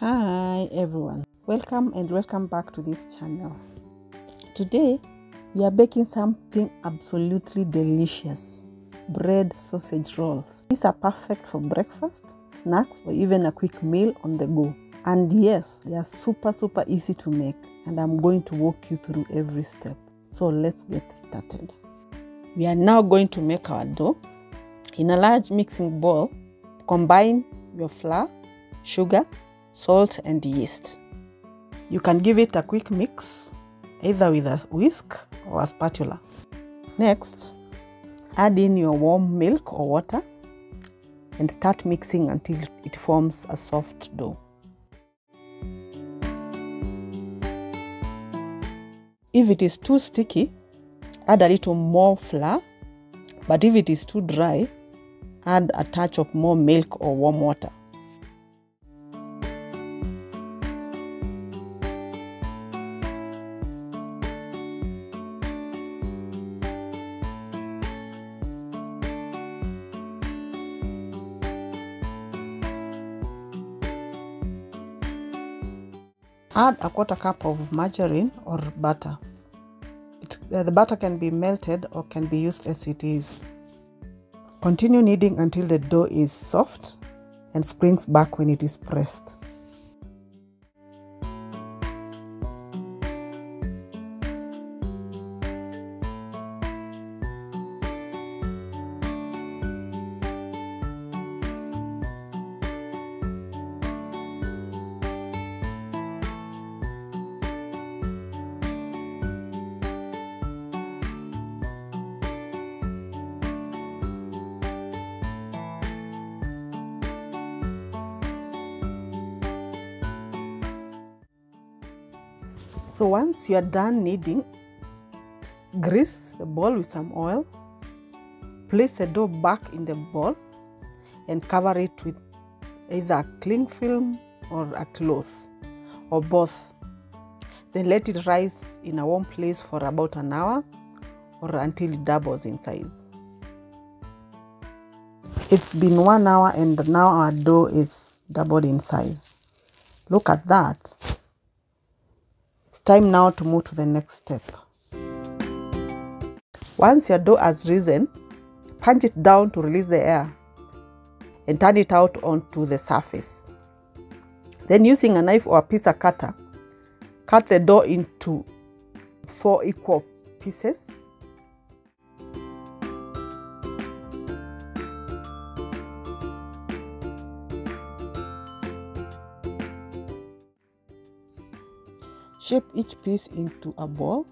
Hi everyone, welcome and welcome back to this channel. Today we are baking something absolutely delicious bread sausage rolls. These are perfect for breakfast, snacks, or even a quick meal on the go. And yes, they are super, super easy to make, and I'm going to walk you through every step. So let's get started. We are now going to make our dough. In a large mixing bowl, combine your flour, sugar, salt, and yeast. You can give it a quick mix, either with a whisk or a spatula. Next, add in your warm milk or water and start mixing until it forms a soft dough. If it is too sticky, add a little more flour, but if it is too dry, add a touch of more milk or warm water. Add a quarter cup of margarine or butter. It, uh, the butter can be melted or can be used as it is. Continue kneading until the dough is soft and springs back when it is pressed. So once you are done kneading, grease the bowl with some oil, place the dough back in the bowl and cover it with either a cling film or a cloth or both. Then let it rise in a warm place for about an hour or until it doubles in size. It's been one hour and now our dough is doubled in size. Look at that. Time now to move to the next step. Once your dough has risen, punch it down to release the air and turn it out onto the surface. Then using a knife or a pizza cutter, cut the dough into four equal pieces. Shape each piece into a ball,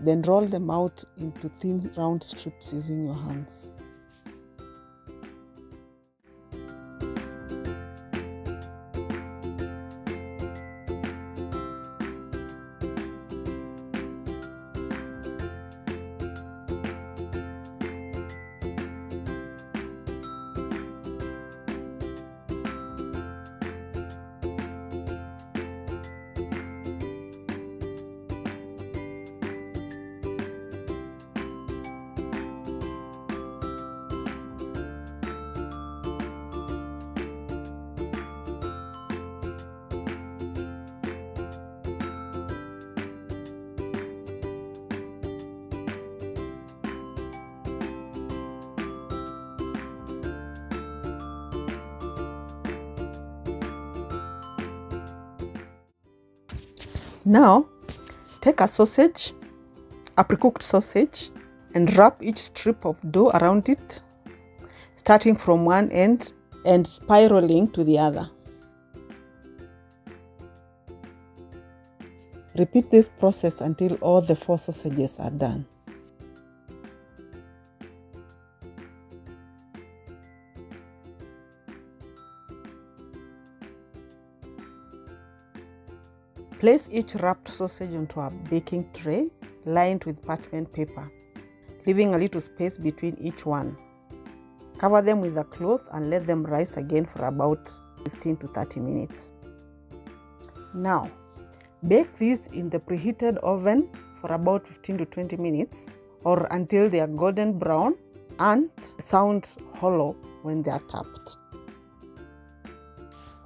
then roll them out into thin round strips using your hands. Now, take a sausage, a pre-cooked sausage, and wrap each strip of dough around it, starting from one end and spiraling to the other. Repeat this process until all the four sausages are done. Place each wrapped sausage onto a baking tray lined with parchment paper, leaving a little space between each one. Cover them with a cloth and let them rise again for about 15 to 30 minutes. Now, bake these in the preheated oven for about 15 to 20 minutes or until they are golden brown and sound hollow when they are tapped.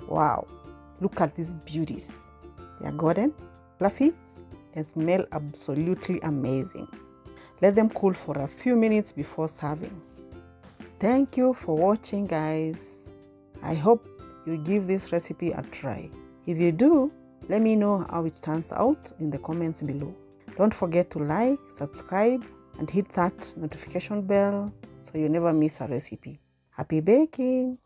Wow, look at these beauties. They are golden, fluffy, and smell absolutely amazing. Let them cool for a few minutes before serving. Thank you for watching guys. I hope you give this recipe a try. If you do, let me know how it turns out in the comments below. Don't forget to like, subscribe, and hit that notification bell so you never miss a recipe. Happy baking!